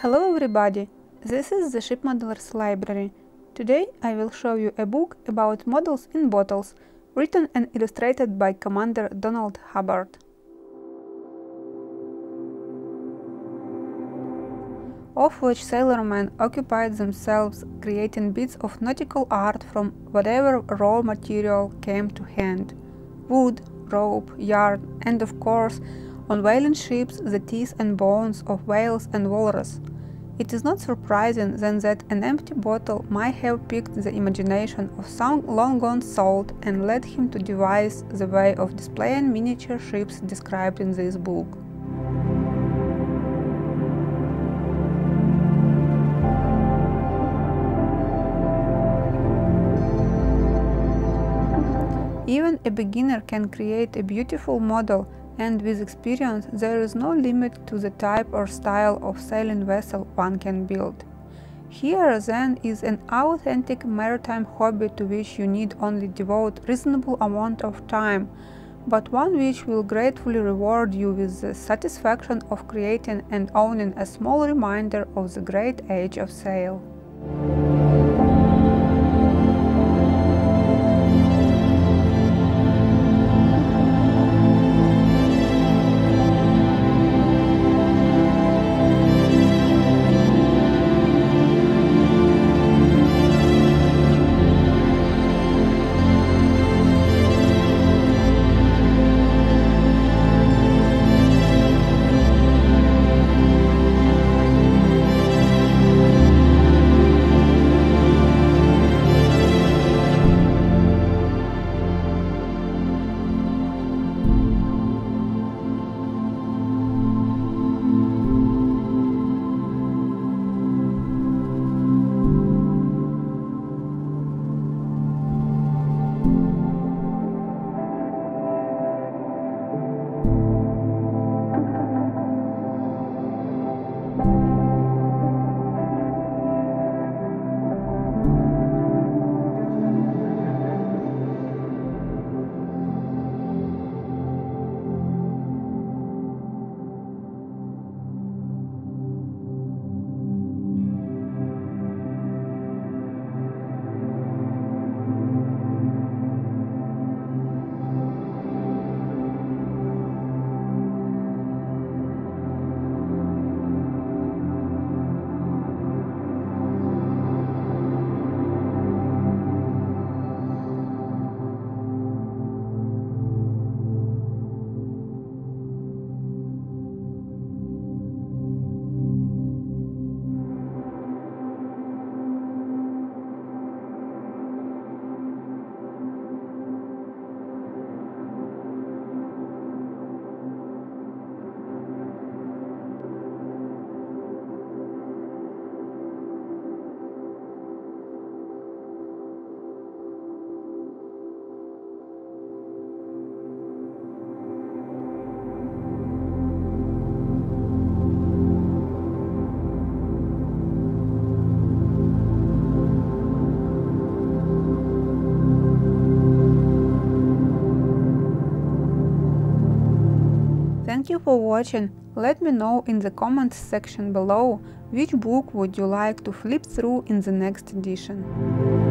Hello everybody! This is the Ship Modelers library. Today I will show you a book about models in bottles, written and illustrated by Commander Donald Hubbard. Off-watch sailormen occupied themselves creating bits of nautical art from whatever raw material came to hand. Wood, rope, yarn, and of course, on whaling ships the teeth and bones of whales and walrus. It is not surprising then that an empty bottle might have piqued the imagination of some long-gone salt and led him to devise the way of displaying miniature ships described in this book. Even a beginner can create a beautiful model and with experience there is no limit to the type or style of sailing vessel one can build. Here then is an authentic maritime hobby to which you need only devote a reasonable amount of time, but one which will gratefully reward you with the satisfaction of creating and owning a small reminder of the great age of sail. Thank you for watching. Let me know in the comments section below which book would you like to flip through in the next edition.